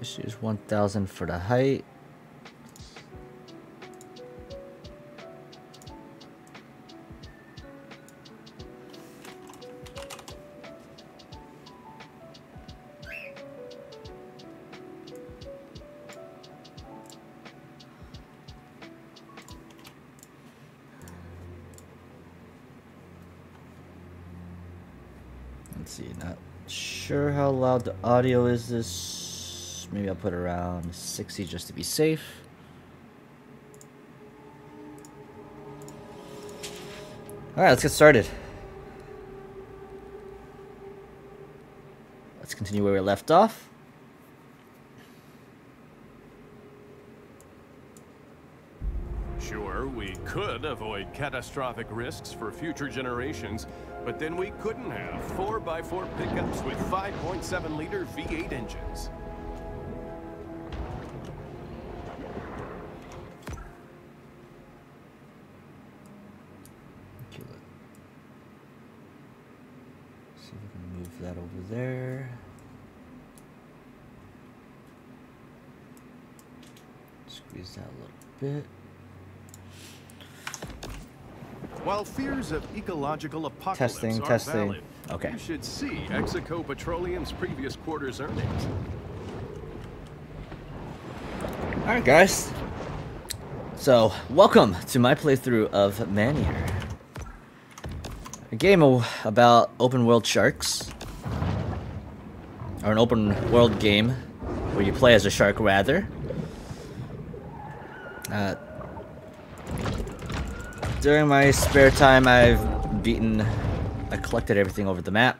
Let's use 1000 for the height. Let's see, not sure how loud the audio is this. Maybe I'll put around 60 just to be safe. Alright, let's get started. Let's continue where we left off. Sure, we could avoid catastrophic risks for future generations, but then we couldn't have 4x4 pickups with 5.7 liter V8 engines. Okay, let- see if we can move that over there. Squeeze that a little bit. Of ecological apocalypse Testing, are testing. valid, Okay. you should see Execo Petroleum's previous quarter's earnings. Alright, guys. So, welcome to my playthrough of Maneater. A game about open world sharks. Or an open world game where you play as a shark, rather. Uh, during my spare time, I've beaten. I collected everything over the map.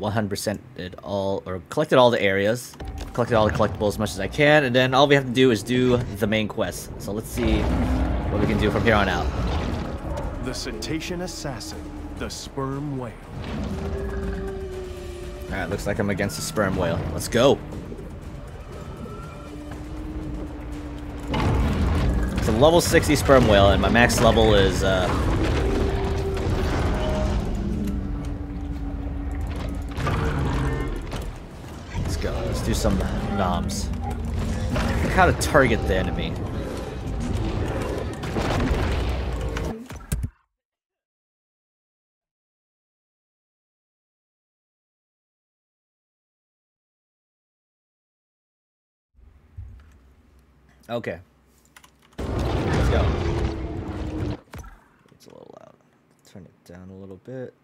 100% did all, or collected all the areas, collected all the collectibles as much as I can, and then all we have to do is do the main quest. So let's see what we can do from here on out. The cetacean assassin, the sperm whale. Alright, looks like I'm against the sperm whale. Let's go. Level 60 sperm whale, and my max level is, uh... Let's go. Let's do some noms. Look how to target the enemy. Okay. Go. It's a little loud. Turn it down a little bit.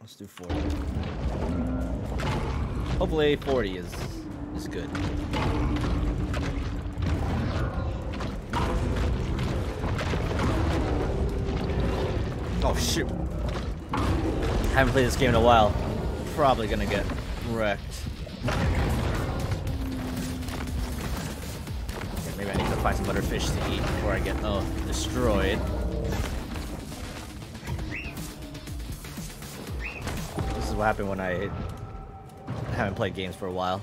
Let's do 40. Hopefully 40 is is good. Oh shoot. I haven't played this game in a while. Probably gonna get wrecked. Find some other fish to eat before I get oh destroyed. This is what happened when I haven't played games for a while.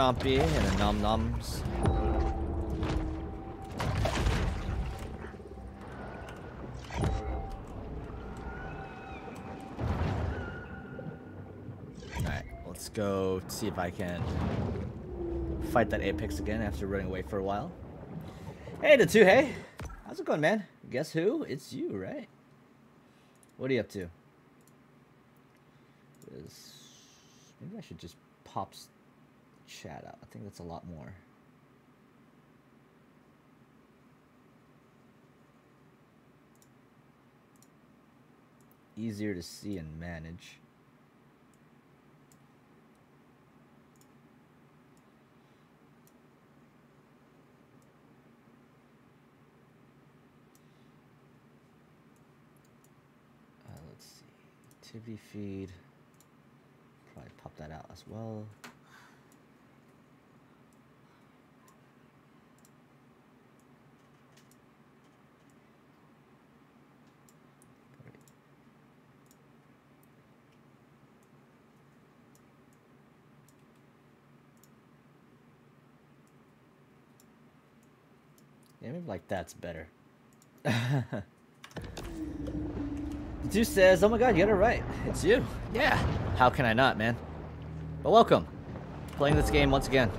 Chompy and a Num Nums. Alright, let's go see if I can fight that Apex again after running away for a while. Hey, the two, hey! How's it going, man? Guess who? It's you, right? What are you up to? Maybe I should just pop chat out. I think that's a lot more. Easier to see and manage. Uh, let's see. Activity feed. Probably pop that out as well. Yeah, maybe like that's better. the Dude says, oh my god, you got it right. It's you. Yeah. How can I not, man? But welcome. Playing this game once again.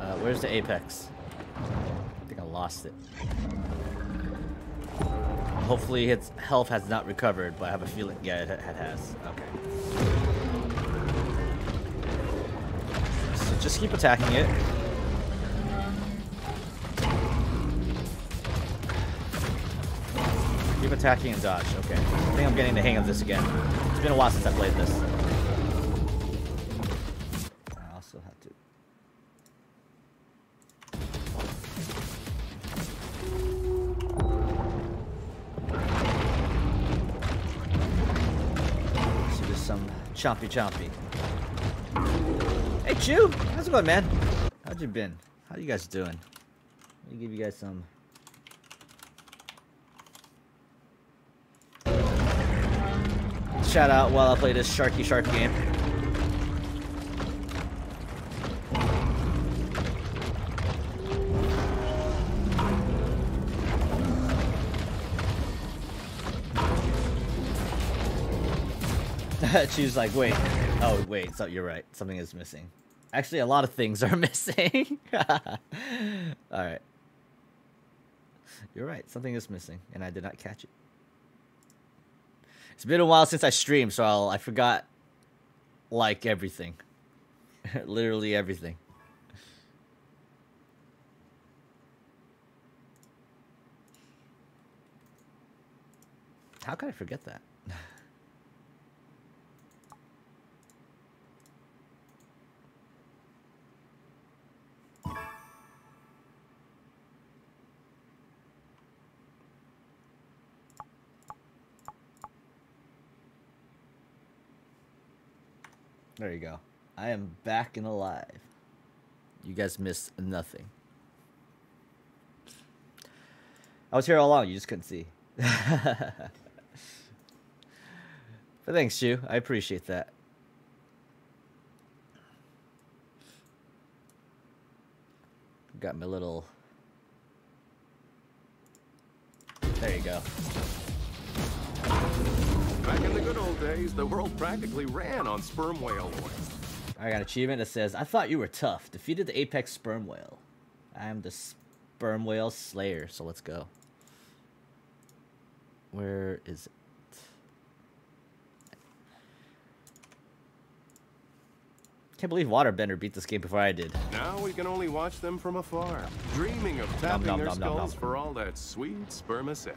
Uh, where's the apex? I think I lost it. Hopefully its health has not recovered, but I have a feeling, yeah, it, it has. Okay. So just keep attacking it. Keep attacking and dodge. Okay. I think I'm getting the hang of this again. It's been a while since I played this. I also have to. So just some chompy chompy. Hey Chew! How's it going, man? How'd you been? How you guys doing? Let me give you guys some shout out while I play this Sharky Shark game. She's like, wait. Oh, wait. So you're right. Something is missing. Actually, a lot of things are missing. Alright. You're right. Something is missing, and I did not catch it. It's been a while since I streamed, so I'll, I forgot like everything. Literally everything. How could I forget that? There you go. I am back and alive. You guys missed nothing. I was here all along, you just couldn't see. but thanks, Shu. I appreciate that. Got my little... There you go. Back in the good old days, the world practically ran on sperm whale oil. I got achievement that says, I thought you were tough. Defeated the apex sperm whale. I am the sperm whale slayer, so let's go. Where is it? Can't believe Waterbender beat this game before I did. Now we can only watch them from afar, dreaming of tapping nom, their nom, nom, skulls nom. for all that sweet spermaceti.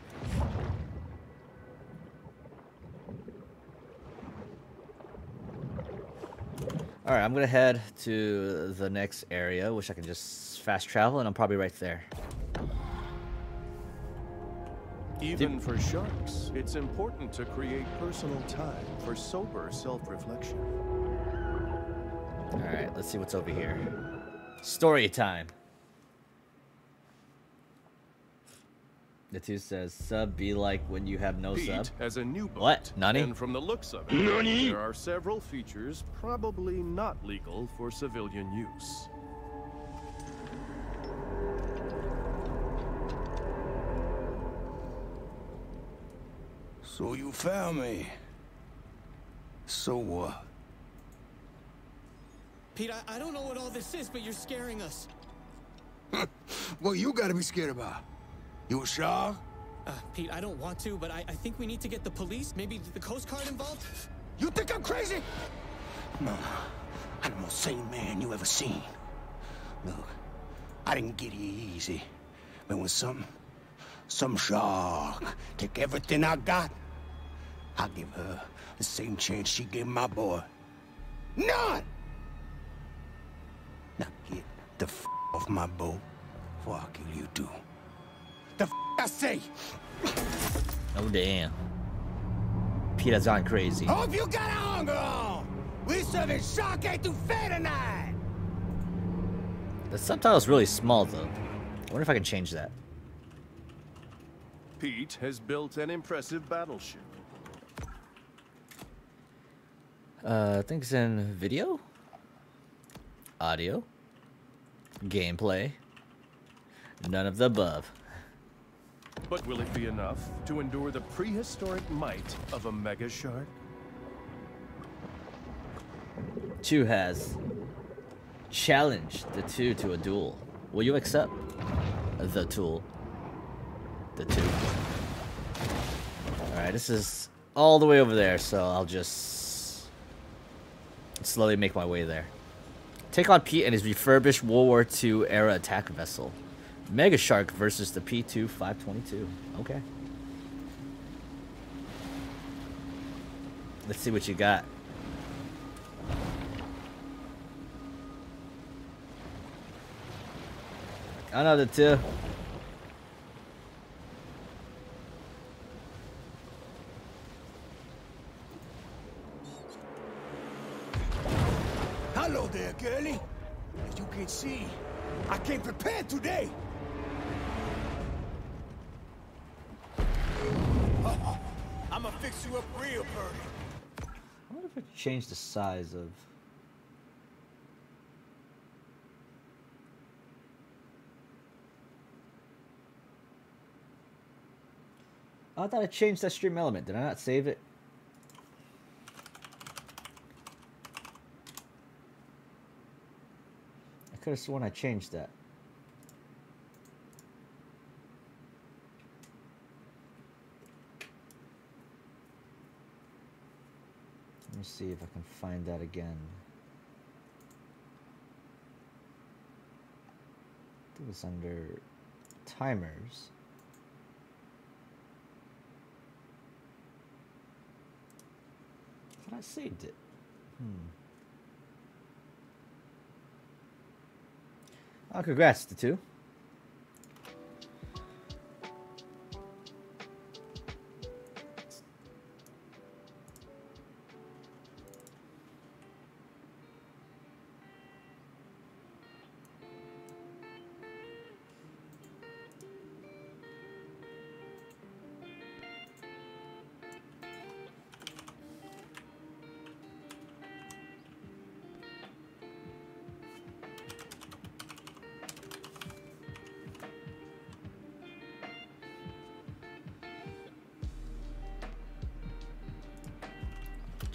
Alright, I'm gonna head to the next area, which I can just fast travel, and I'm probably right there. Even for sharks, it's important to create personal time for sober self-reflection. Alright, let's see what's over here. Story time. The two says, sub be like when you have no Pete sub. has a new boat. What? Nani? And from the looks of it, there are several features probably not legal for civilian use. So you found me. So what? Pete, I, I don't know what all this is, but you're scaring us. What you gotta be scared about? You a shark? Uh, Pete, I don't want to, but I, I think we need to get the police, maybe the Coast Guard involved. You think I'm crazy? No, I'm the most sane man you ever seen. Look, I didn't get here easy. But when some, some shark take everything I got, I'll give her the same chance she gave my boy. None! Now get the f off my boat before I kill you too. The f I say! Oh damn. Peter's gone crazy. Hope you got a hunger on! We serving shark etouffee tonight! The subtitle's really small though. I wonder if I can change that. Pete has built an impressive battleship. Uh, I think it's in video, audio, gameplay, None of the above. But will it be enough to endure the prehistoric might of a mega shark? Two has challenged the two to a duel. Will you accept the tool? The two. Alright, this is all the way over there, so I'll just slowly make my way there. Take on Pete and his refurbished World War II era attack vessel. Mega Shark versus the P2 522. Okay. Let's see what you got. Another two. Hello there, girlie. As you can see, I came prepared today. You up real pretty. I wonder if I change the size of. I thought I changed that stream element. Did I not save it? I could have sworn I changed that. See if I can find that again. I think it's under timers. But I saved it. Hmm. Oh, congrats to two.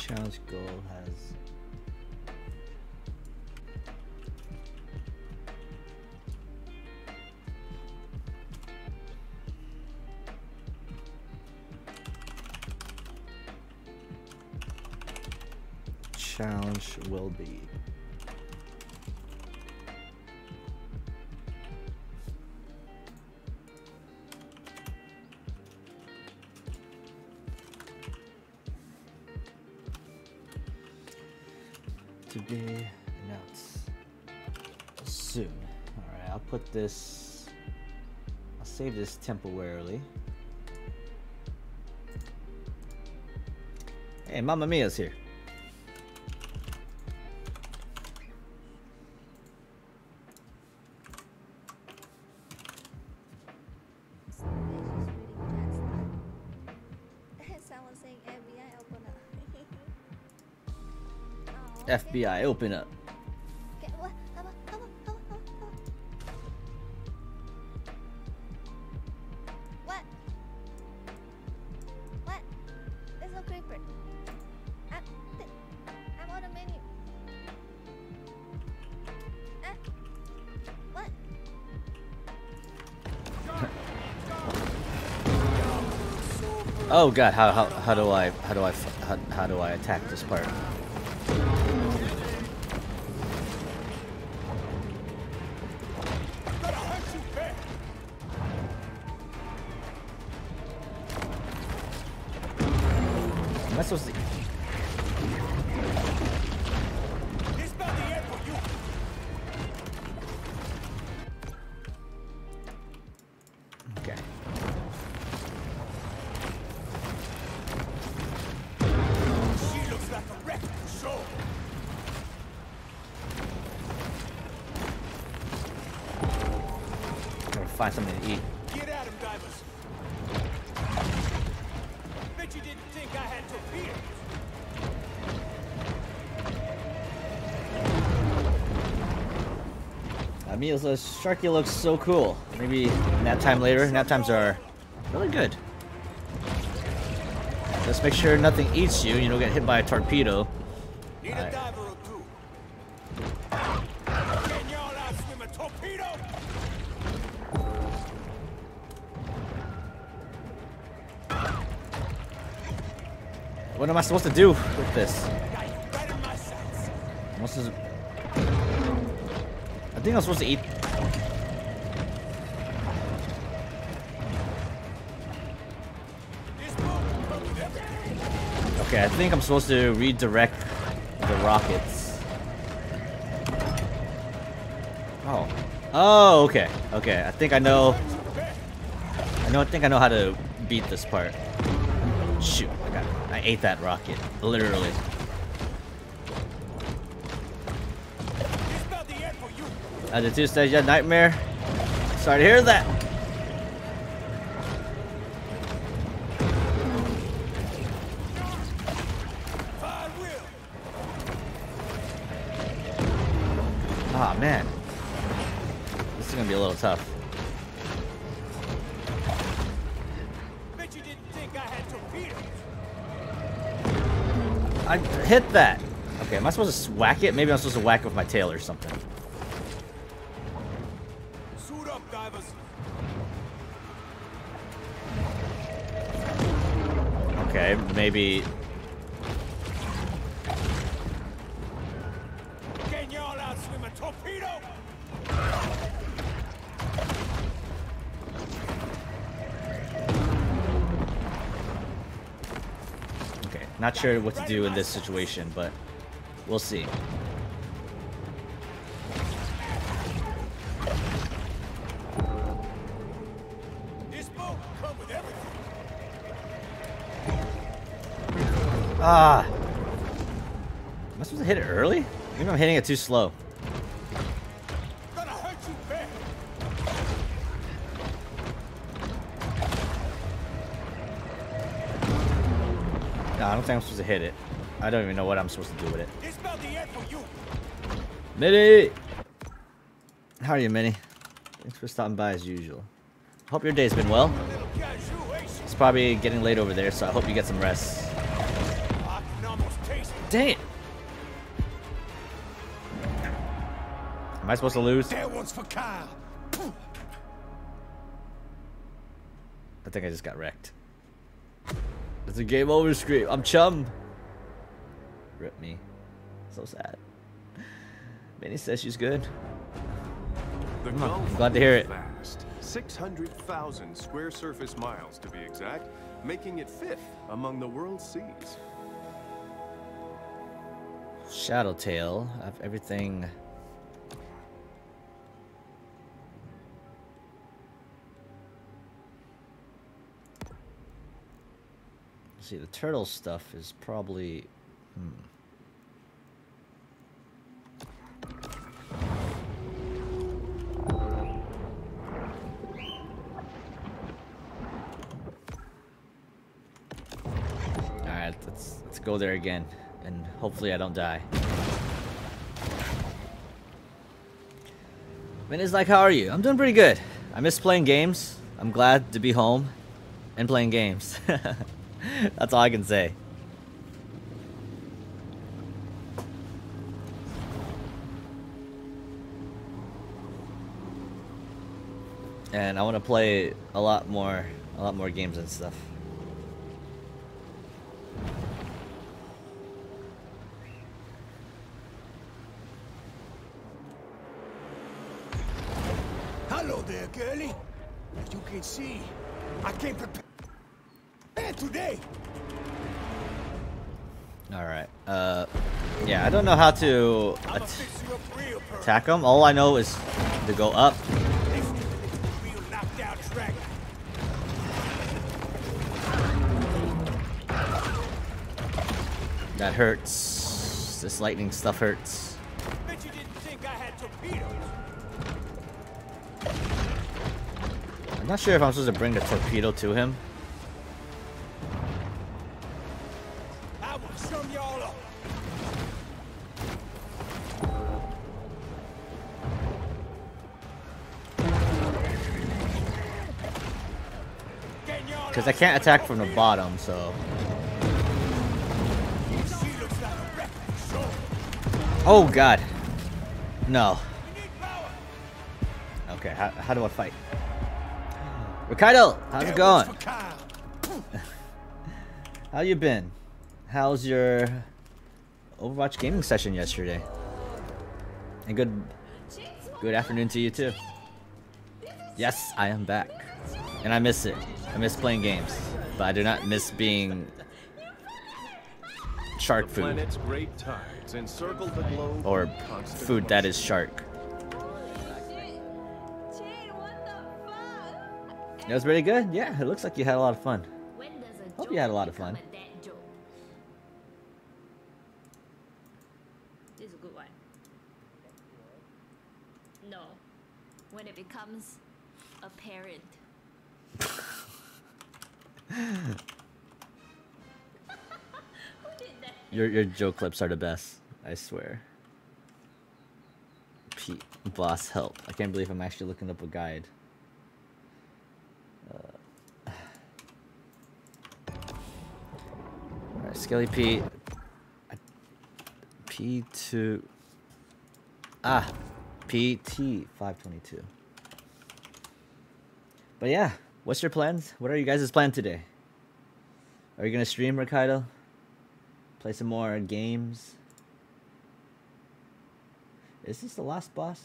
Challenge goal has challenge will be be announced soon. Alright, I'll put this. I'll save this temporarily. Hey, Mamma Mia's here. Menu. What? What? This look creeper. I'm on the menu. What? Oh god, how, how, how do I how do I, how, how do I attack this part? Find something to eat. Get at him, divers. Bet you didn't think I had torpedoes. I uh, mean, the uh, Sharky looks so cool. Maybe nap time later. Nap times are really good. Just make sure nothing eats you. You don't get hit by a torpedo. What am I supposed to do with this? I'm. I think I'm supposed to eat. Okay, I think I'm supposed to redirect the rockets. Oh. Oh, okay. Okay, I think I know. I know. I think I know how to beat this part. Shoot! Ate that rocket, literally. About the two stage yeah, nightmare. Sorry to hear that. Ah man, this is gonna be a little tough. Hit that. Okay, am I supposed to whack it? Maybe I'm supposed to whack it with my tail or something. Suit up, divers. Okay, maybe. Not sure what to do in this situation, but we'll see. This boat will come with everything. Ah! Am I supposed to hit it early? Maybe I'm hitting it too slow. Don't think I'm supposed to hit it. I don't even know what I'm supposed to do with it. It's about the end for you. Minnie! How are you, Minnie? Thanks for stopping by as usual. Hope your day's been well. Little casual, ain't she? It's probably getting late over there, so I hope you get some rest. I can almost taste it. Dang it! Am I supposed to lose? That one's for Kyle. I think I just got wrecked. It's a game over screen. I'm chum. Rip me. So sad. Minnie says she's good. The I'm glad to hear it. 600,000 square surface miles to be exact, making it fifth among the world's seas. Shadowtail. I have everything. See, the turtle stuff is probably. Hmm. Alright, let's let's go there again. And hopefully I don't die. Minnie's like, how are you? I'm doing pretty good. I miss playing games. I'm glad to be home and playing games. That's all I can say. And I want to play a lot more, a lot more games and stuff. Hello there, girlie. As you can see, I came prepared today. All right. Uh, yeah, I don't know how to at- attack him. All I know is to go up. That hurts. This lightning stuff hurts. I'm not sure if I'm supposed to bring the torpedo to him. Because I can't attack from the bottom, so... Oh god. No. Okay, how, how do I fight? Ricardo, how's it going? How you been? How's your Overwatch gaming session yesterday? And good good afternoon to you too. Yes, I am back. And I miss it. I miss playing games. But I do not miss being shark food. Great tides encircle the globe Or food that is shark. Jade, what the fuck? It was pretty good? Yeah, it looks like you had a lot of fun. When does a Hope you had a lot of fun. a? This is a good one. No. When it becomes apparent. Your your joke clips are the best, I swear. Pete, boss help. I can't believe I'm actually looking up a guide. Uh, Alright, Scaly Pete. P2. Ah, PT 522. But yeah, what's your plans? What are you guys' plans today? Are you gonna stream, Ricardo? Play some more games. Is this the last boss?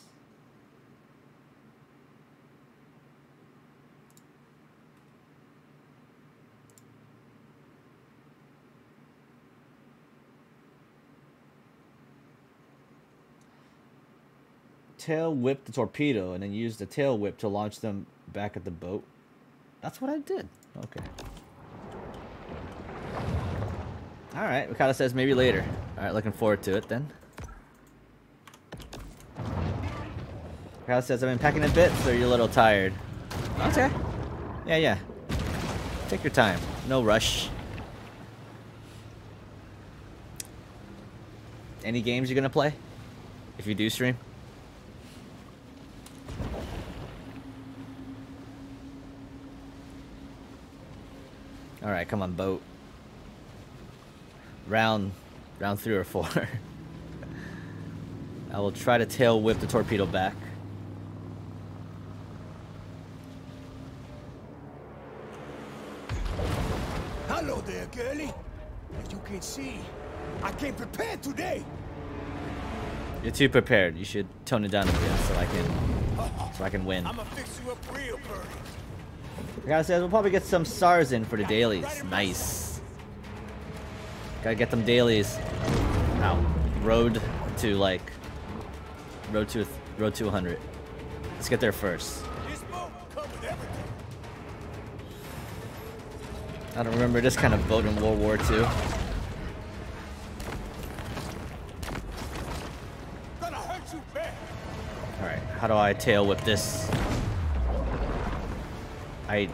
Tail whip the torpedo and then use the tail whip to launch them back at the boat. That's what I did. Okay. Alright, Ricardo says maybe later. Alright, looking forward to it then. Ricardo says I've been packing a bit, so you're a little tired. Okay. Yeah, yeah. Take your time. No rush. Any games you're gonna play? If you do stream? Alright, come on, boat. Round round three or four. I will try to tail whip the torpedo back. Hello there, girlie. As you can see, I came prepared today. You're too prepared. You should tone it down a bit so I can so I can win. I'ma fix you up real, birdie. Guys says we'll probably get some stars in for the dailies. Nice. Gotta get them dailies. Ow. Road to like road to road to 100. Let's get there first. I don't remember this kind of boat in World War II. Alright, how do I tail whip this? I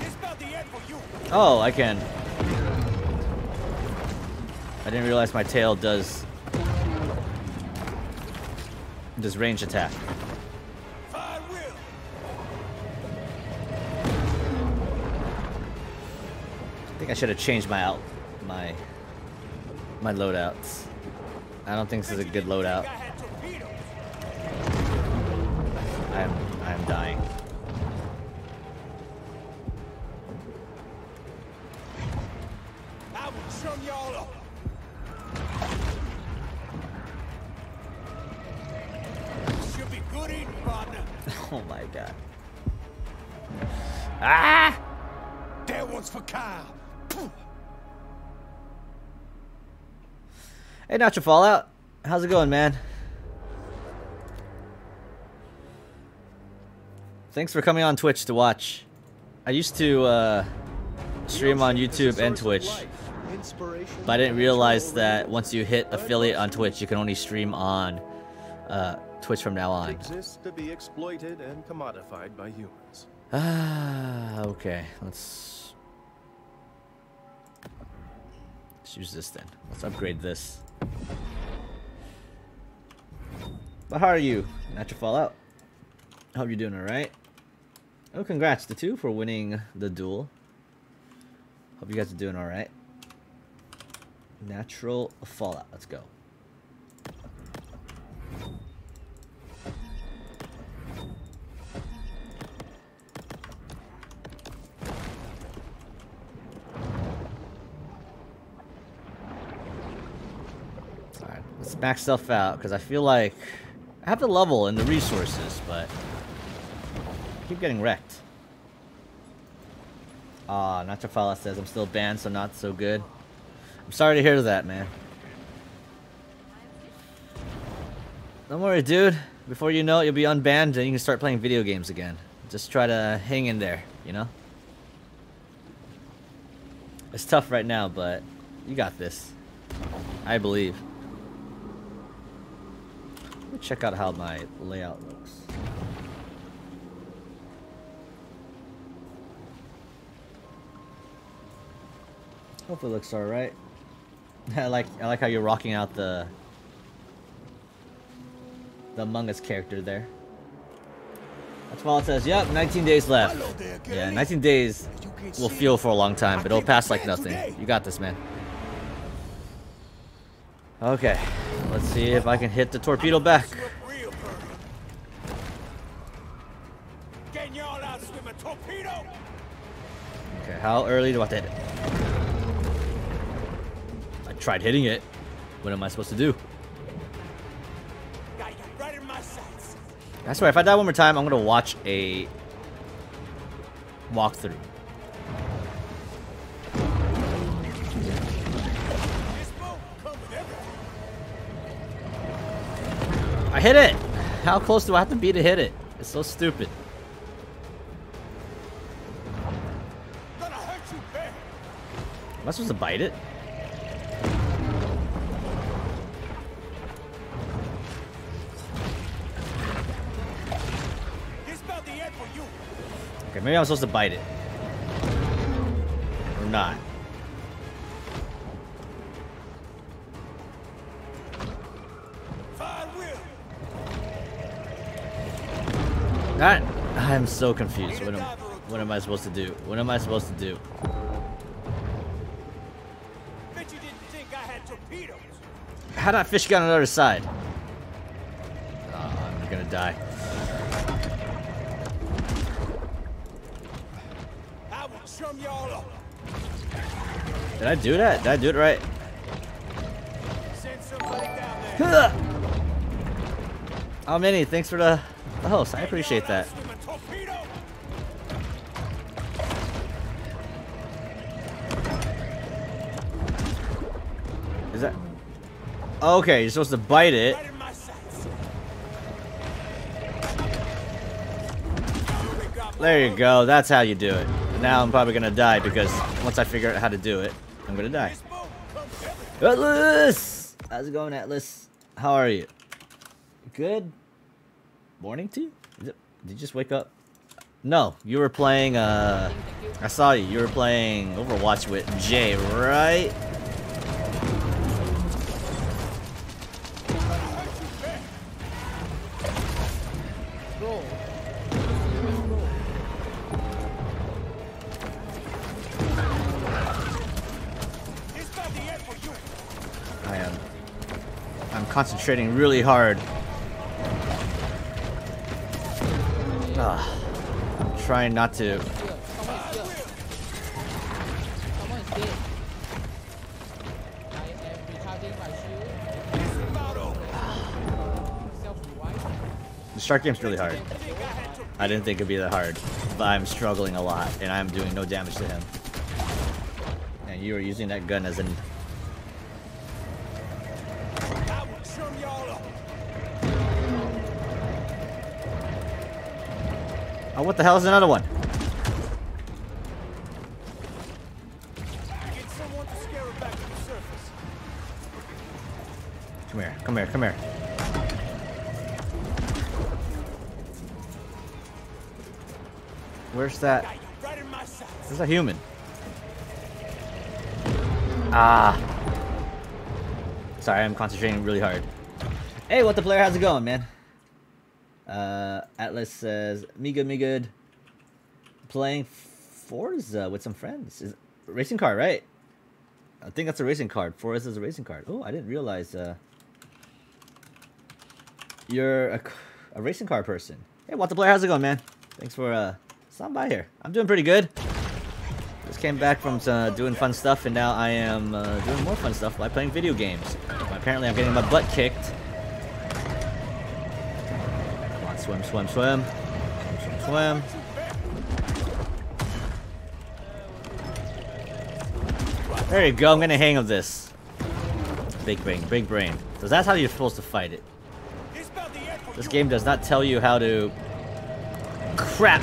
This about the end for you. Oh, I can. I didn't realize my tail does does range attack. I. I think I should have changed my out my my loadouts. I don't think this is a good loadout. Nacho Fallout. How's it going, man? Thanks for coming on Twitch to watch. I used to uh, stream on YouTube and Twitch, but I didn't realize that once you hit affiliate on Twitch, you can only stream on uh, Twitch from now on. exists to be exploited and commodified by humans. Ah, okay. Let's let's use this then. Let's upgrade this. But how are you, Natural Fallout? Hope you're doing alright. Oh, congrats to two for winning the duel. Hope you guys are doing alright. Natural Fallout. Let's go. Max stuff out, because I feel like I have the level and the resources, but I keep getting wrecked. Ah, Natural Fallout says I'm still banned, so not so good. I'm sorry to hear that, man. Don't worry, dude. Before you know it, you'll be unbanned and you can start playing video games again. Just try to hang in there, you know? It's tough right now, but you got this. I believe. Let me check out how my layout looks. Hopefully it looks alright. I like I like how you're rocking out the the Among Us character there. That's all it says. Yep, 19 days left. There, Yeah, 19 days will feel for a long time, but it'll pass like nothing. You got this, man. Okay, let's see if I can hit the torpedo back. Okay, how early do I hit it? I tried hitting it. What am I supposed to do? That's right if I die one more time, I'm gonna watch a walkthrough. I hit it! How close do I have to be to hit it? It's so stupid. Gonna hurt you bad. Am I supposed to bite it? This about the end for you. Okay, maybe I'm supposed to bite it. Or not. That I'm so confused. What am, what am I supposed to do? What am I supposed to do? Bet you didn't I. How did that fish get on the other side? Oh, I'm gonna die. I will chum y'all up. Did I do that? Did I do it right? Send somebody down there. Oh, Minnie, thanks for the, the host. I appreciate that. Is that... Okay, you're supposed to bite it. There you go. That's how you do it. Now I'm probably gonna die because once I figure out how to do it, I'm die. Come with everything. Atlas! How's it going, Atlas? How are you? Good morning to you? It, did you just wake up? No, you were playing, uh... I saw you. You were playing Overwatch with Jay, right? I am. I'm concentrating really hard. About not Self-revive. The shark game's really hard. I. I didn't think it'd be that hard, but I'm struggling a lot, and I'm doing no damage to him. And you are using that gun as an. Oh, what the hell is another one? Get someone to scare her back to the surface. Come here, come here, come here. Where's that? Got you right in my sights. Where's that human? Ah. Sorry, I'm concentrating really hard. Hey, what the player? How's it going, man? Uh, Atlas says, "Me good, me good." Playing Forza with some friends. Is racing car, right? I think that's a racing card. Forza is a racing card. Oh, I didn't realize. Uh, you're a racing car person. Hey, what's the player? how's it going, man? Thanks for uh, stopping by here. I'm doing pretty good. Just came back from uh, doing fun stuff, and now I am uh, doing more fun stuff by playing video games. Apparently, I'm getting my butt kicked. Swim, swim, swim. Swim, swim, swim. There you go, I'm gonna hang of this. Big brain, big brain. So that's how you're supposed to fight it. This game does not tell you how to... Crap!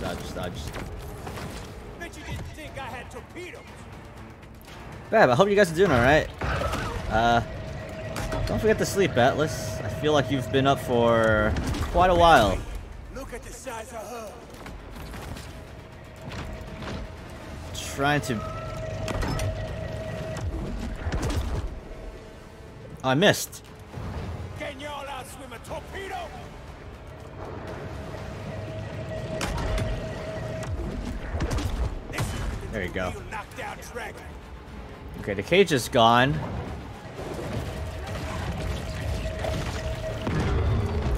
Dodge, dodge. Bet you didn't think I had torpedoes. Bab, I hope you guys are doing alright. Uh, don't forget to sleep, Atlas. I feel like you've been up for quite a while. Look at the size of her. Trying to... Oh, I missed. Can y'all outswim a torpedo? There you go. You knocked out dragon. Okay, the cage is gone.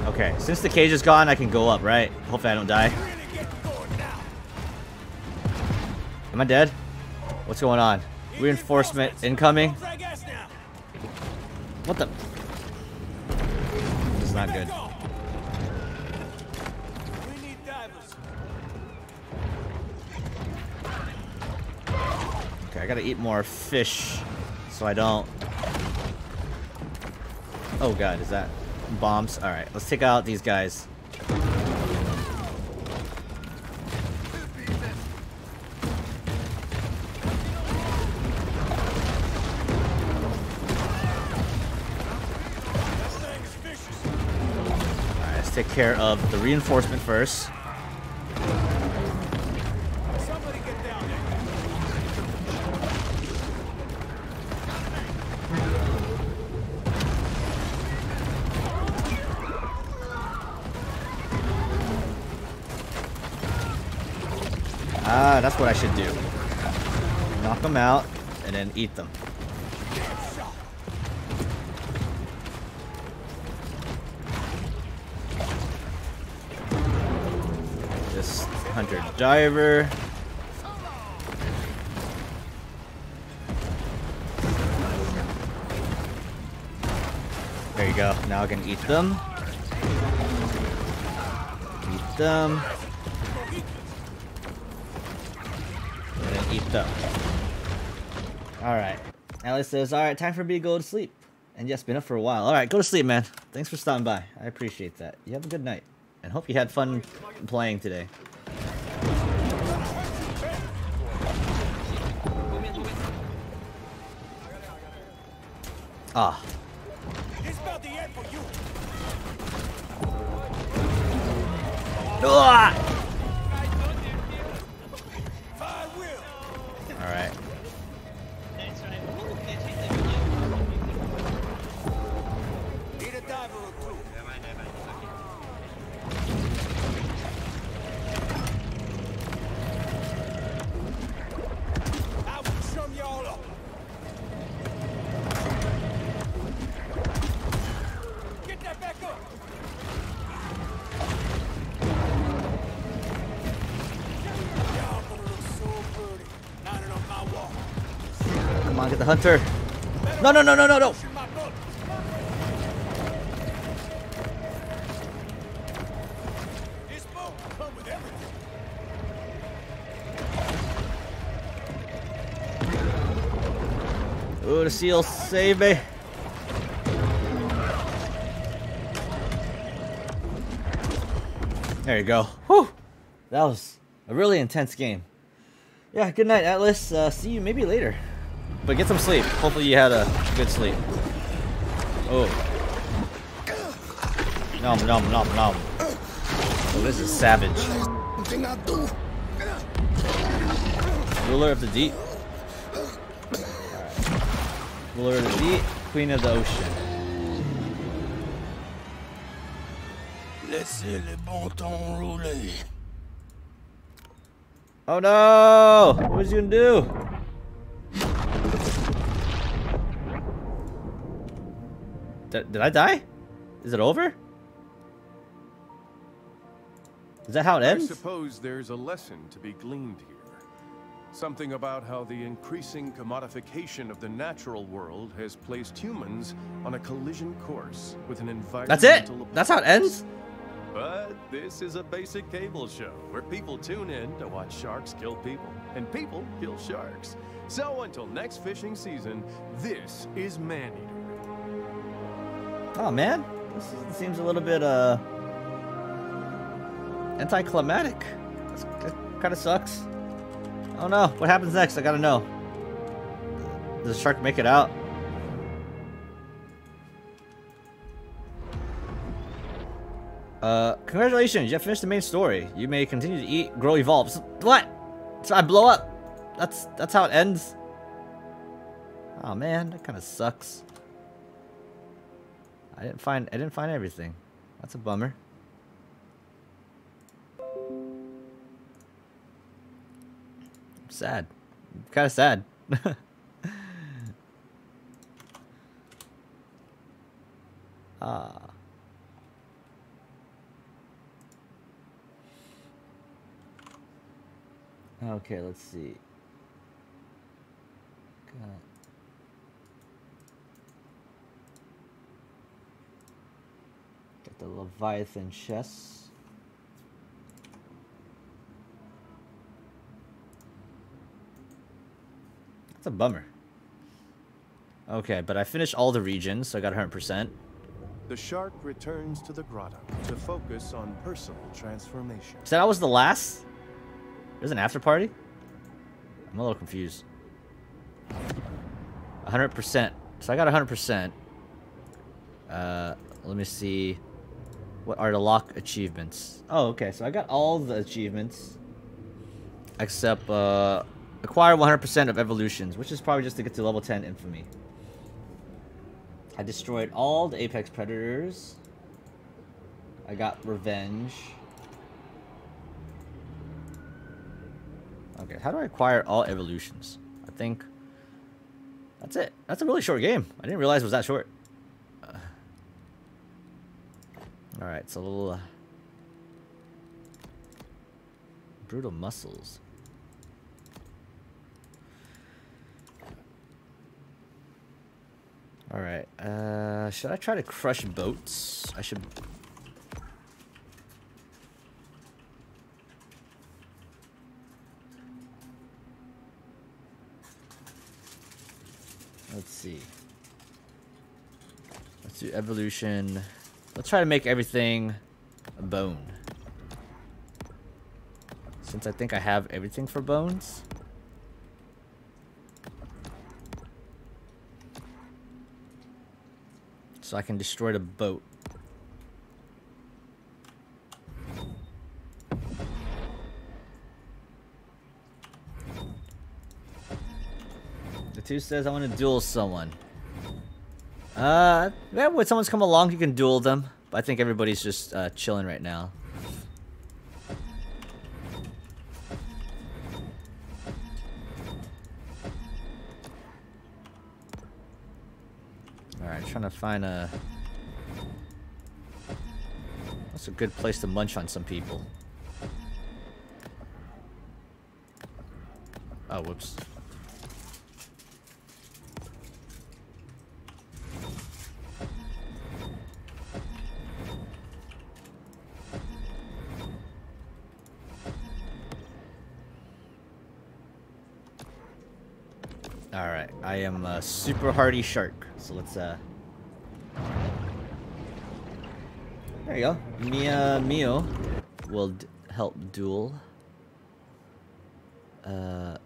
Okay, since the cage is gone, I can go up, right? Hopefully I don't die. Really getting going now. Am I dead? What's going on? Reinforcement incoming? Don't drag us now. What the? This is not good. I gotta eat more fish so I don't. Oh god, is that bombs? Alright, let's take out these guys. Alright, let's take care of the reinforcement first. What I should do. Knock them out and then eat them. This hunter diver. There you go. Now I can eat them. Eat them. Them. Alright. Atlas says, Alright, time for me to go to sleep. And yes, been up for a while. Alright, go to sleep, man. Thanks for stopping by. I appreciate that. You have a good night. And hope you had fun playing today. Ah. Ah! The hunter. No, no, no, no, no, no. Ooh, the seal save me. There you go. Whew. That was a really intense game. Yeah, good night, Atlas. Uh, see you maybe later. But get some sleep. Hopefully you had a good sleep. Oh. Nom nom nom nom. Oh, this is savage. Thing I do. Ruler of the deep. Ruler of the deep, queen of the ocean. Laissez le bon temps rouler. Oh no! What was you gonna do? Did, did I die? Is it over? Is that how it ends? I suppose there's a lesson to be gleaned here. Something about how the increasing commodification of the natural world has placed humans on a collision course with an environmental That's it? That's how it ends? But this is a basic cable show where people tune in to watch sharks kill people and people kill sharks. So until next fishing season, this is Maneater. Oh man, this is- seems a little bit uh anticlimactic. That kind of sucks. Oh no, what happens next? I gotta know. Does the shark make it out? Uh, congratulations, you have finished the main story. You may continue to eat, grow, evolve. S- What? So I blow up? That's that's how it ends. Oh man, that kind of sucks. I didn't find I didn't find everything. That's a bummer. Sad. Kind of sad. ah. Okay, let's see. The Leviathan chest. That's a bummer. Okay, but I finished all the regions, so I got 100%. The shark returns to the grotto to focus on personal transformation. So that was the last? There's an after party? I'm a little confused. 100%. So I got 100%. Uh, let me see. What are the lock achievements? Oh, okay. So I got all the achievements. Except, uh, acquire 100% of evolutions, which is probably just to get to level 10 infamy. I destroyed all the apex predators. I got revenge. Okay, how do I acquire all evolutions? I think that's it. That's a really short game. I didn't realize it was that short. Uh, all right, so a little uh, brutal muscles. All right. Uh, should I try to crush boats? I should. Let's see. Let's do evolution. Let's try to make everything a bone. Since I think I have everything for bones. So I can destroy the boat. The two says I want to duel someone. Uh, yeah, when someone's come along, you can duel them. But I think everybody's just uh, chilling right now. Alright, trying to find a... That's a good place to munch on some people. Oh, whoops. Alright, I am a super hardy shark. So let's, uh... There you go. Mia Mio will help duel. Uh...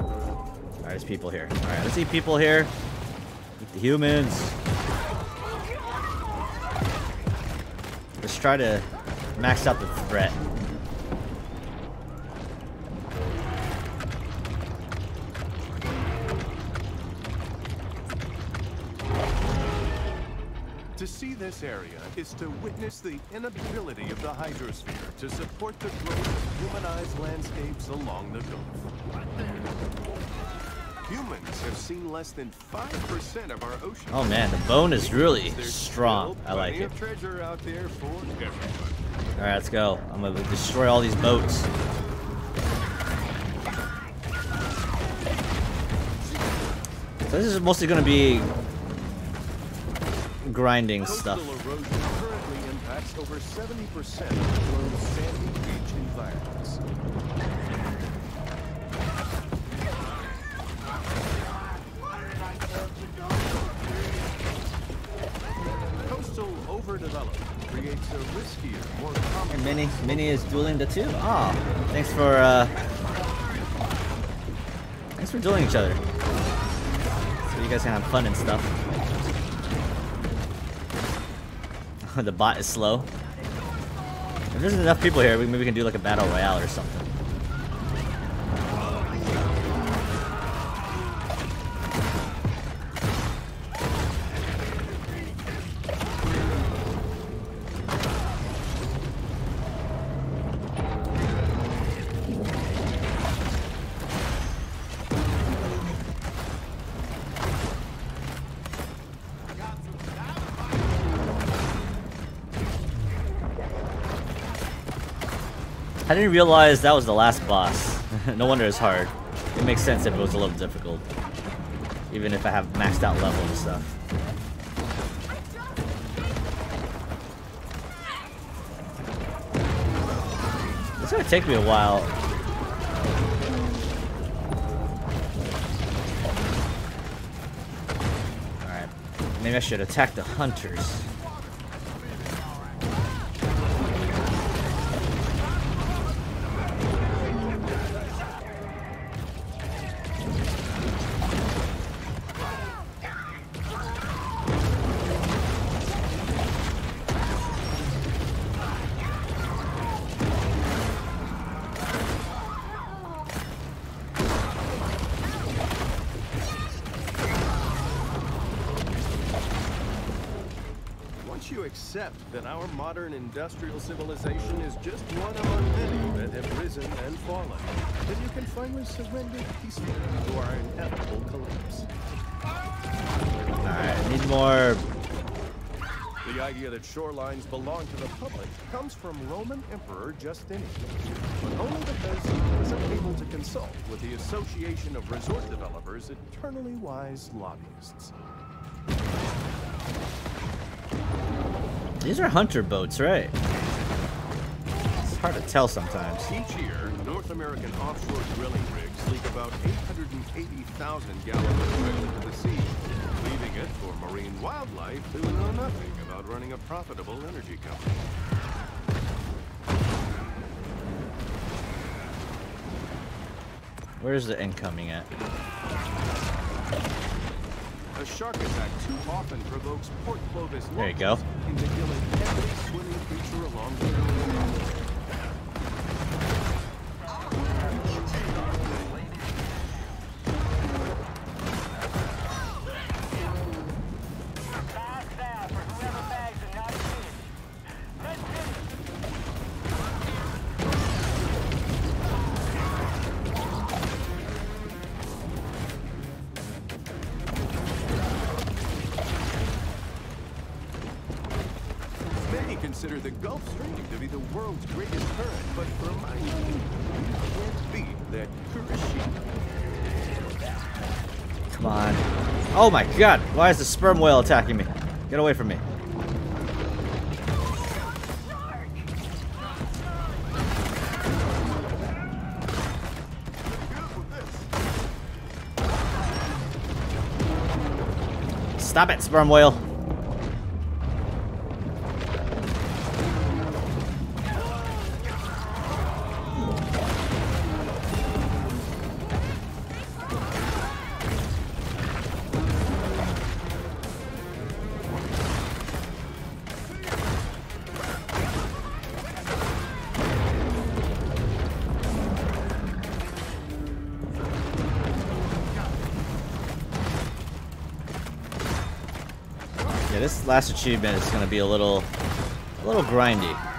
Alright, there's people here. Alright, let's see people here. The humans. Let's try to max out the threat. This area is to witness the inability of the hydrosphere to support the growth of humanized landscapes along the Gulf. Humans have seen less than 5% of our ocean. Oh man, the bone is really strong. I like it. of treasure out there for everyone. Alright, let's go. I'm gonna destroy all these boats. So this is mostly gonna be beach environments. Coastal overdevelopment creates a riskier, more Hey, complex Minnie, Minnie is dueling the two. Ah, thanks for uh, thanks for dueling each other. So you guys can have fun and stuff. the bot is slow. If there's enough people here, we maybe we can do like a battle royale or something. Didn't realize that was the last boss. no wonder it's hard. It makes sense if it was a little difficult. Even if I have maxed out level and stuff. It's gonna take me a while. Alright. Maybe I should attack the hunters. Industrial civilization is just one among many that have risen and fallen, then you can finally surrender peacefully to our inevitable collapse. Alright, need more The idea that shorelines belong to the public comes from Roman Emperor Justinian, but only because he wasn't able to consult with the Association of Resort Developers' eternally wise lobbyists. These are hunter boats, right? It's hard to tell sometimes. Each year, North American offshore drilling rigs leak about 880,000 gallons of oil into the sea, leaving it for marine wildlife who know nothing about running a profitable energy company. Where's the incoming at? A shark attack too often provokes Port Clovis There you go. into killing every swimming creature along the coast. Oh my god, why is the sperm whale attacking me? Get away from me. Stop it, sperm whale. This last achievement is gonna be a little, a little grindy.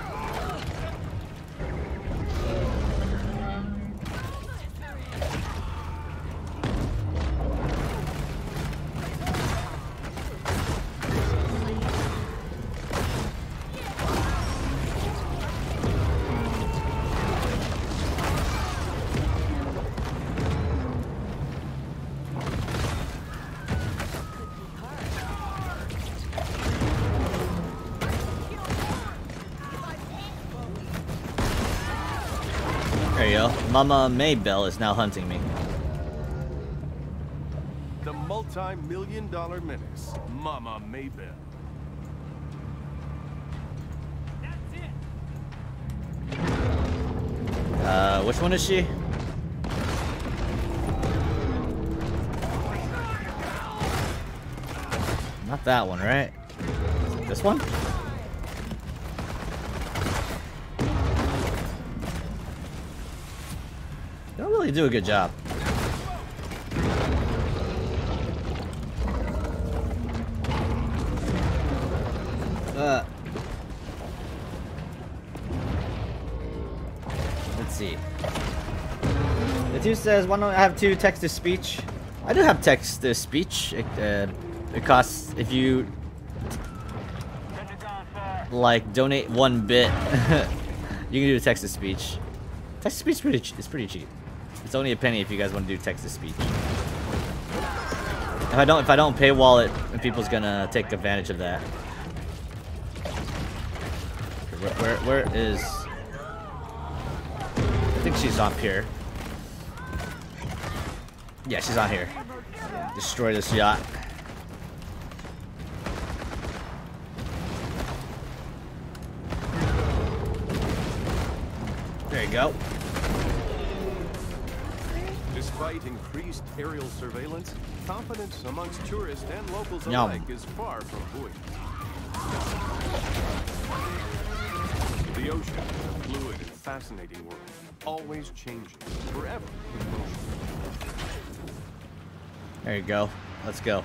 Mama Maybell is now hunting me. The multi-million dollar menace, Mama Maybell. Uh, which one is she? Not that one, right? This one? Really do a good job. Uh. Let's see. The two says, why don't I have two text to speech? I do have text to speech. It, uh, it costs, if you like donate one bit, you can do a text to speech. Text to speech is pretty, it's pretty cheap. It's only a penny if you guys want to do text to speech. If I don't, if I don't pay wallet, people's gonna take advantage of that. Where, where, where is? I think she's up here. Yeah, she's on here. Destroy this yacht. There you go. Despite increased aerial surveillance, confidence amongst tourists and locals Yum. alike is far from buoyant. The ocean is a fluid and fascinating world, always changing, forever in motion. There you go. Let's go.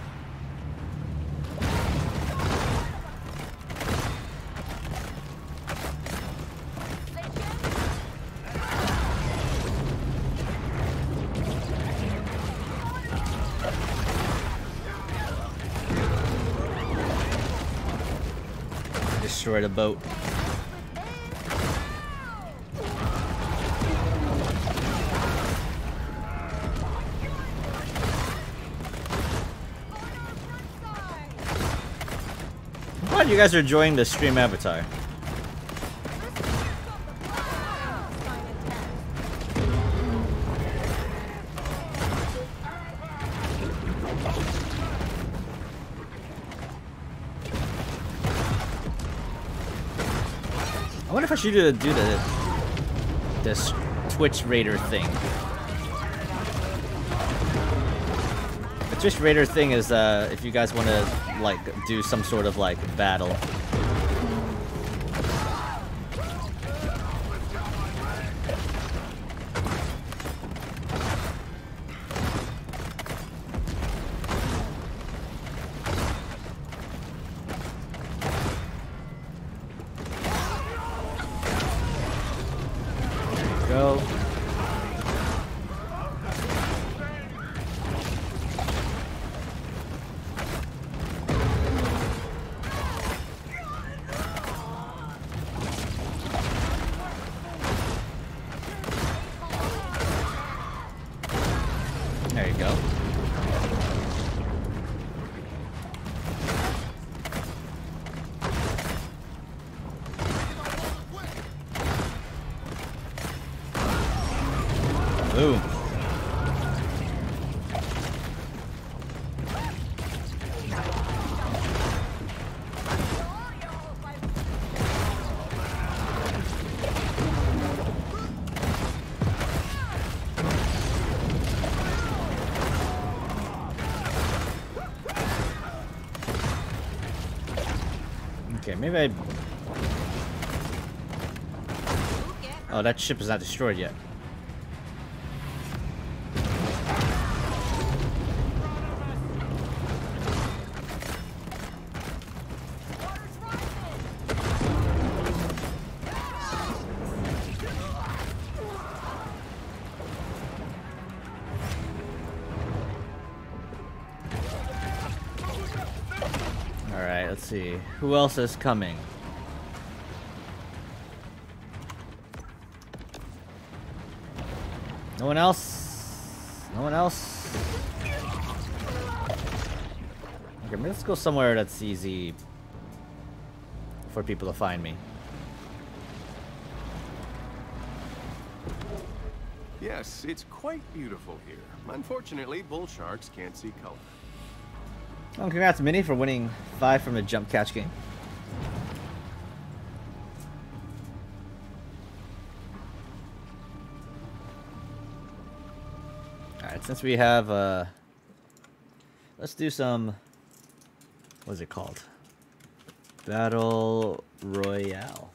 Boat. I'm glad you guys are enjoying the stream avatar. I should do, do the this Twitch Raider thing. The Twitch Raider thing is uh, if you guys want to like do some sort of like battle. There you go. Maybe I... Oh, that ship is not destroyed yet. Who else is coming? No one else? No one else? Okay, let's go somewhere that's easy for people to find me. Yes, it's quite beautiful here. Unfortunately, bull sharks can't see color. Oh, congrats, Minnie, for winning five from the jump catch game. Alright, since we have, uh... Let's do some... What is it called? Battle Royale.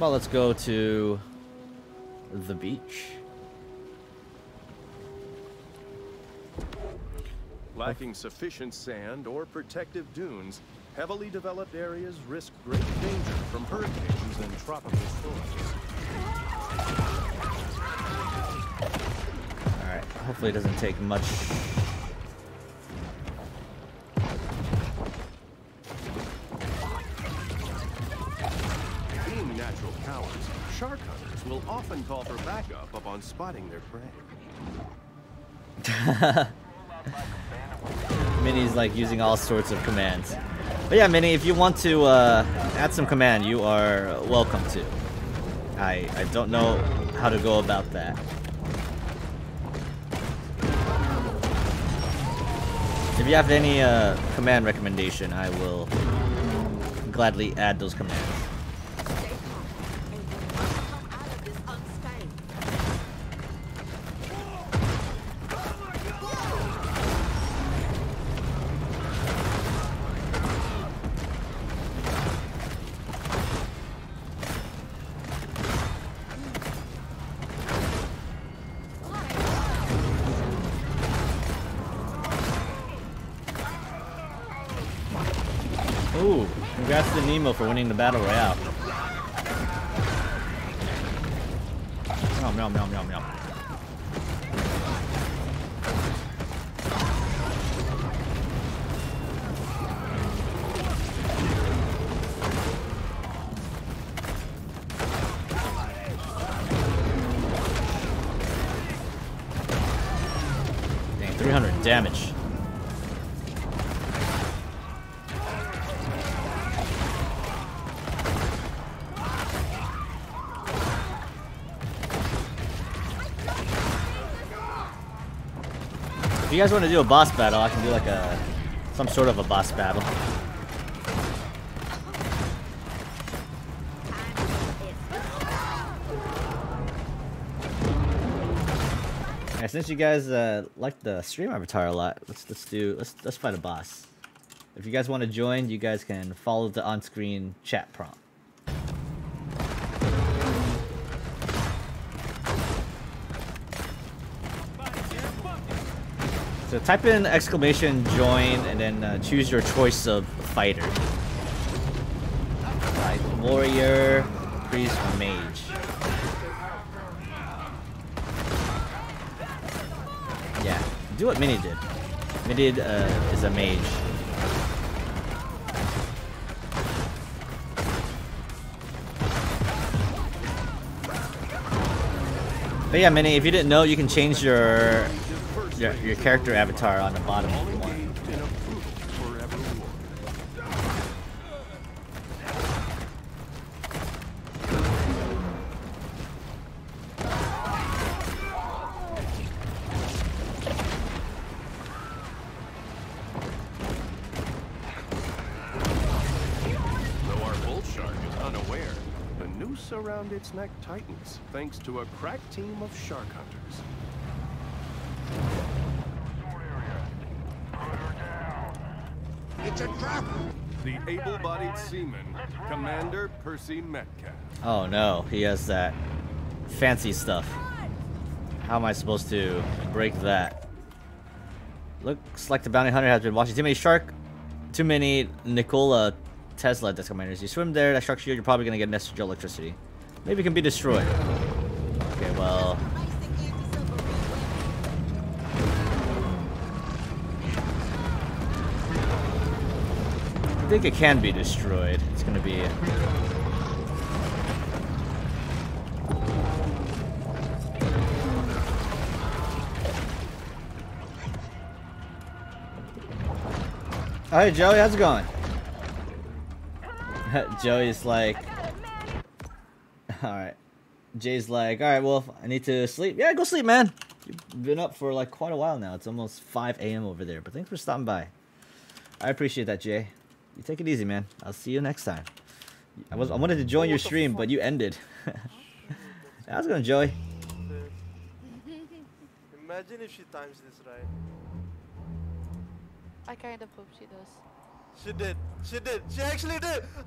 About let's go to... The beach? Lacking sufficient sand or protective dunes, heavily developed areas risk great danger from hurricanes and tropical storms. Alright, hopefully it doesn't take much. Will often call for backup upon spotting their prey. Minnie's like using all sorts of commands. But yeah, Minnie, if you want to uh, add some command, you are welcome to. I, I don't know how to go about that. If you have any uh, command recommendation, I will gladly add those commands. For winning the battle royale. Guys want to do a boss battle, I can do like a some sort of a boss battle. Since you guys uh, like the stream avatar a lot, let's let's do let's let's fight a boss. If you guys want to join, you guys can follow the on-screen chat prompt. So type in exclamation join and then uh, choose your choice of fighter. Like warrior, priest, mage. Yeah, do what Mini did. Mini did, uh, is a mage. But yeah, Mini, if you didn't know, you can change your your, your character avatar on the bottom if you want. Its neck tightens thanks to a crack team of shark hunters. Sword area. Put her down. It's a trap! The able-bodied seaman, Commander Percy Metcalf. Oh no, he has that fancy stuff. How am I supposed to break that? Looks like the bounty hunter has been watching too many shark Too many Nikola Tesla disc miners. You swim there, that structure, you're probably gonna get nested electricity. Maybe it can be destroyed. Okay, well. Think it can be destroyed. It's gonna be. Alright, Joey, how's it going? Joey's like. Alright. Jay's like, alright, well, I need to sleep. Yeah, go sleep, man. You've been up for like quite a while now. It's almost 5 a.m. over there, but thanks for stopping by. I appreciate that, Jay. You take it easy, man. I'll see you next time. I was I wanted to join your stream, but you ended. How's it gonna Joey? Imagine if she times this right. I kind of hope she does. She did. She did. She actually did.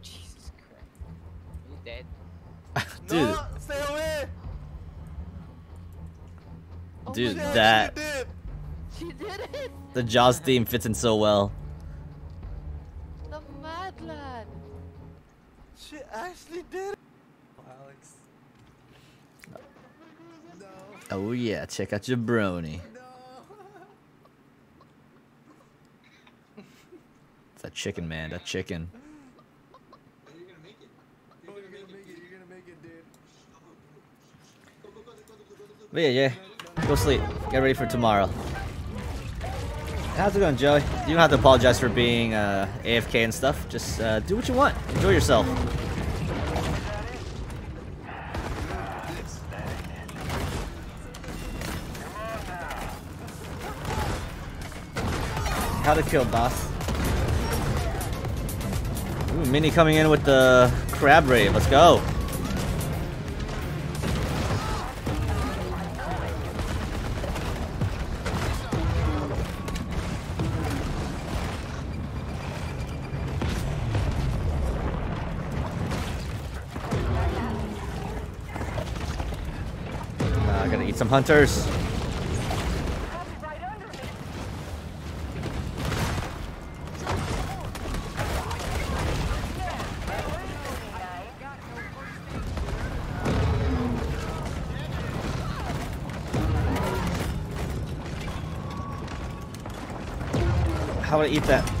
Jesus Christ. He's dead. Dude, No, stay away. Oh dude, my She God. that actually did. She did it! the Jaws theme fits in so well. The mad lad! She actually did. it. Alex. Oh yeah, check out your brony. It's that chicken, man. That chicken. You're gonna make it. Oh, you're gonna make it. You're gonna make it, dude. But yeah, yeah. Go sleep. Get ready for tomorrow. How's it going, Joey? You don't have to apologize for being uh, AFK and stuff. Just uh, do what you want. Enjoy yourself. How to kill boss. Ooh, Mini coming in with the crab rave. Let's go. Some hunters. How would I eat that?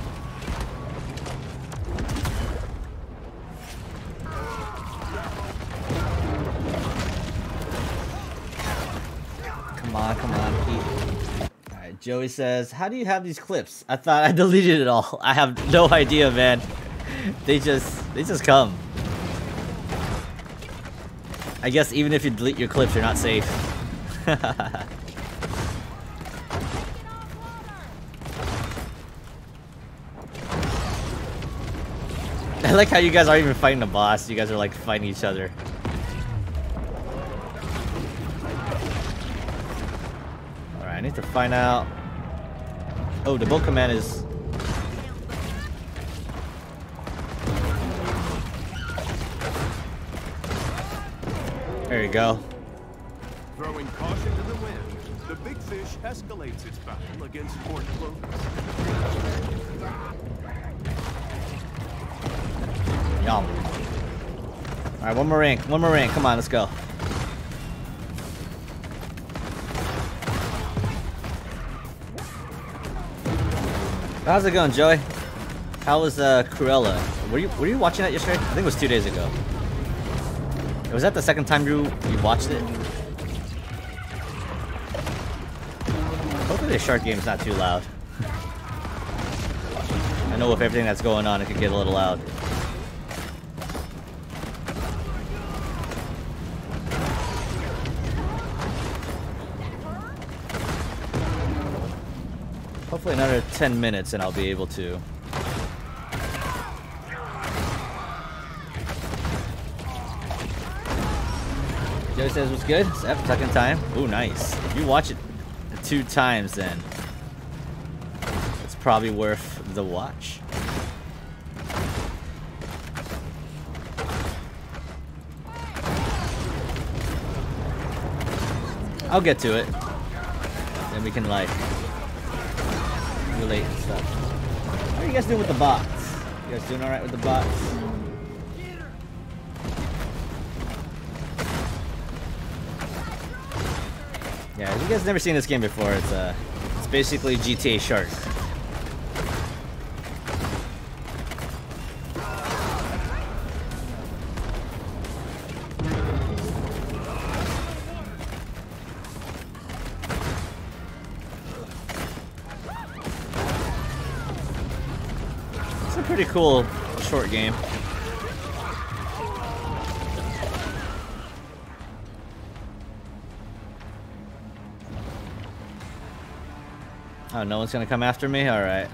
Joey says, How do you have these clips? I thought I deleted it all. I have no idea, man. They just they just come. I guess even if you delete your clips, you're not safe. I like how you guys aren't even fighting the boss. You guys are like fighting each other. Alright, I need to find out. Oh, the boat command is. There you go. Throwing caution to the wind, the big fish escalates its battle against Port Clovis. Yum. Alright, one more rank. One more rank. Come on, let's go. How's it going, Joey? How was uh, Cruella? Were you were you watching that yesterday? I think it was two days ago. Was that the second time you you watched it? Hopefully the shark game's not too loud. I know with everything that's going on, it could get a little loud. 10 minutes and I'll be able to. Joe says what's good? Sep, second time. Ooh, nice. If you watch it two times then it's probably worth the watch. I'll get to it. Then we can like late and stuff. How are you guys doing with the bots? You guys doing alright with the bots? Yeah, you guys never seen this game before, it's uh it's basically GTA Shark. Cool short game. Oh, no one's gonna come after me? Alright.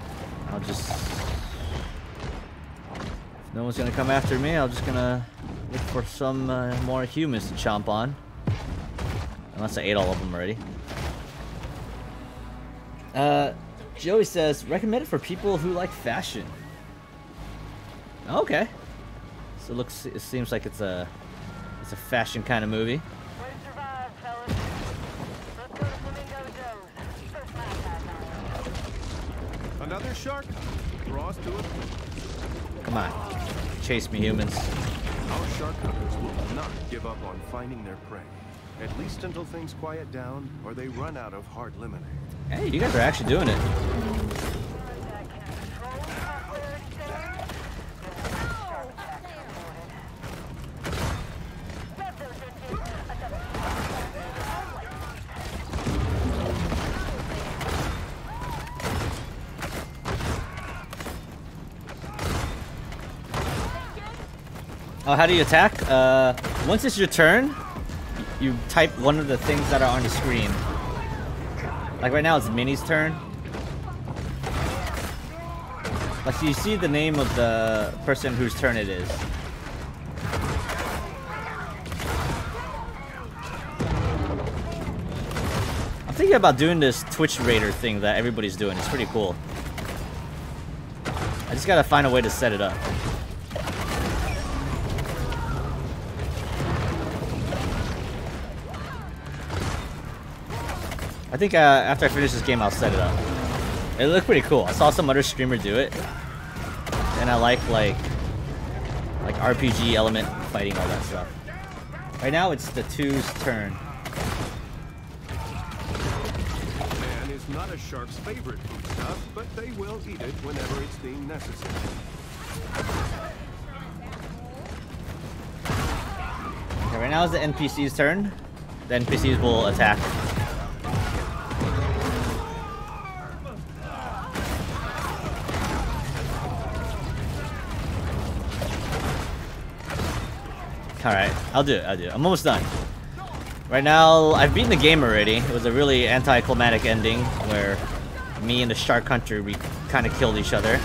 I'll just... If no one's gonna come after me, I'm just gonna look for some uh, more humans to chomp on. Unless I ate all of them already. Uh, Joey says, recommended for people who like fashion. Okay. So it looks, it seems like it's a, it's a fashion kind of movie. Another shark? Draw us to it. Come on. Chase me, humans. Our shark hunters will not give up on finding their prey. At least until things quiet down or they run out of hard lemonade. Hey, you guys are actually doing it. Oh, how do you attack? Uh, once it's your turn, you type one of the things that are on the screen. Like right now, it's Minnie's turn. Like, you see the name of the person whose turn it is. I'm thinking about doing this Twitch Raider thing that everybody's doing. It's pretty cool. I just gotta find a way to set it up. I think uh, after I finish this game, I'll set it up. It looked pretty cool. I saw some other streamer do it, and I like like like RPG element fighting all that stuff. Right now, it's the two's turn. Man is not a shark's favorite food stuff, but they will eat it whenever it's deemed necessary. Okay, right now is the NPC's turn. The NPCs will attack. Alright, I'll do it, I'll do it. I'm almost done. Right now, I've beaten the game already. It was a really anticlimactic ending where me and the Shark Hunter, we kind of killed each other.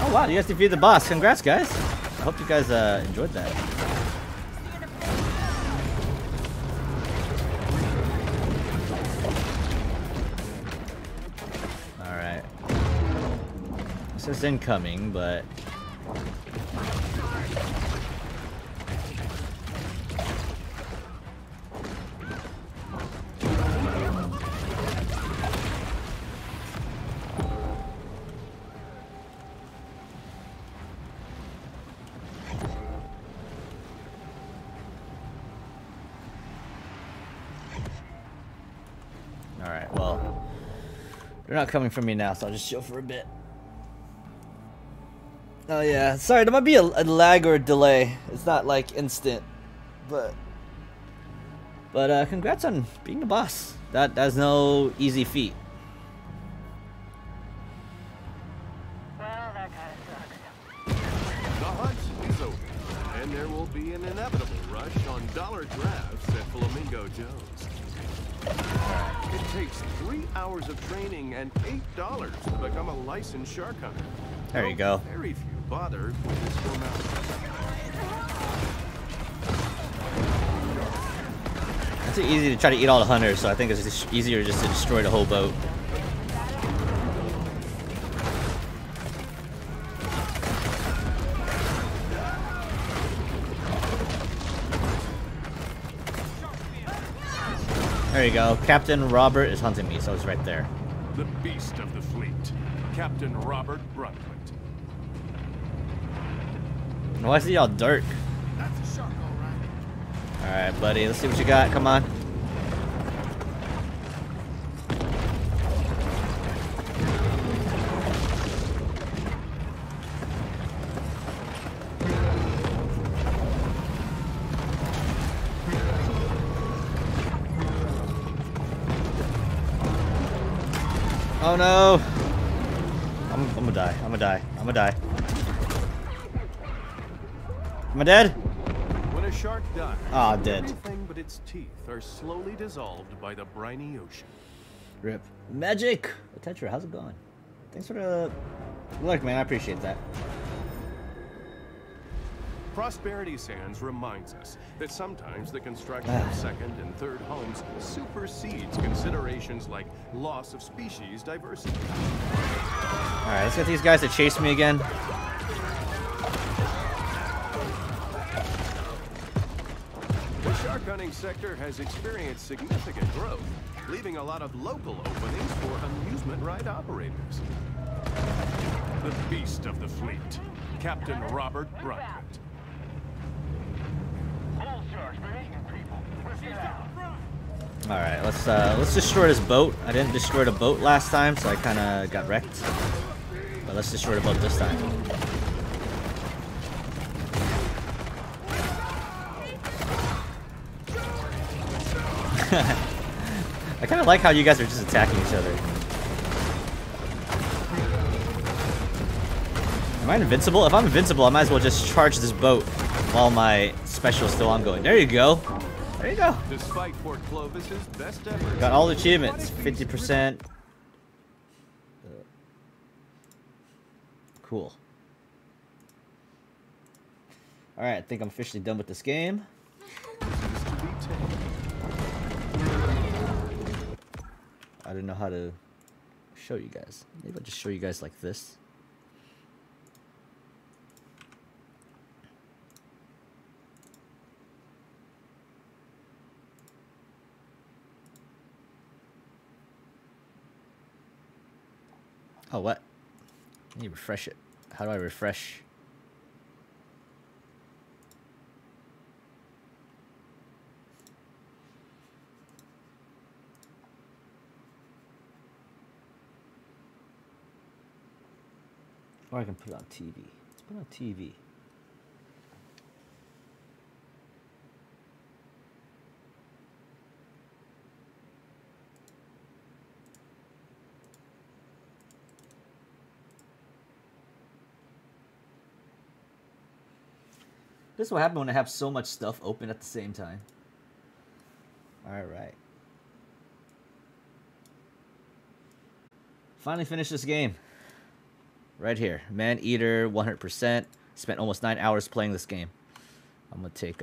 Oh wow, you guys defeated the boss. Congrats, guys. I hope you guys uh, enjoyed that. Incoming, but... Alright, well... They're not coming for me now, so I'll just chill for a bit. Oh yeah, sorry, there might be a, a lag or a delay. It's not like instant, but... But uh, congrats on being the boss. That That's no easy feat. The hunt is over, and there will be an inevitable rush on dollar drafts at Flamingo Joe's. It takes three hours of training and eight dollars to become a licensed shark hunter. There you go. Very few bothered with this formality. It's easy to try to eat all the hunters, so I think it's easier just to destroy the whole boat. There you go. Captain Robert is hunting me, so it's right there. The beast of the fleet, Captain Robert Bruntley. Why is he all dark? Alright, buddy. Let's see what you got. Come on. Oh no! I'm, I'm gonna die. I'm gonna die. I'm gonna die. Am I dead? When a shark dies, Ah, dead. everything but its teeth are slowly dissolved by the briny ocean. Rip. Magic! Tetra, how's it going? Thanks for the look, man. I appreciate that. Prosperity Sands reminds us that sometimes the construction of second and third homes supersedes considerations like loss of species diversity. Alright, let's get these guys to chase me again. Shark sector has experienced significant growth, leaving a lot of local openings for amusement ride operators. The beast of the fleet, Captain Robert been eating people. Let's uh let's destroy this boat. I didn't destroy the boat last time, so I kinda got wrecked. But let's destroy the boat this time. I kinda like how you guys are just attacking each other. Am I invincible? If I'm invincible, I might as well just charge this boat while my special is still ongoing. There you go. There you go. Despite Port Clovis's best efforts, Got all the achievements. 50%. Uh, cool. Alright, I think I'm officially done with this game. I don't know how to show you guys. Maybe I'll just show you guys like this. Oh, what? I need to refresh it. How do I refresh? Or I can put it on TV. Let's put it on TV. This is what happens when I have so much stuff open at the same time. Alright. Finally finished this game. Right here. Maneater, 100%. Spent almost 9 hours playing this game. I'm to take a...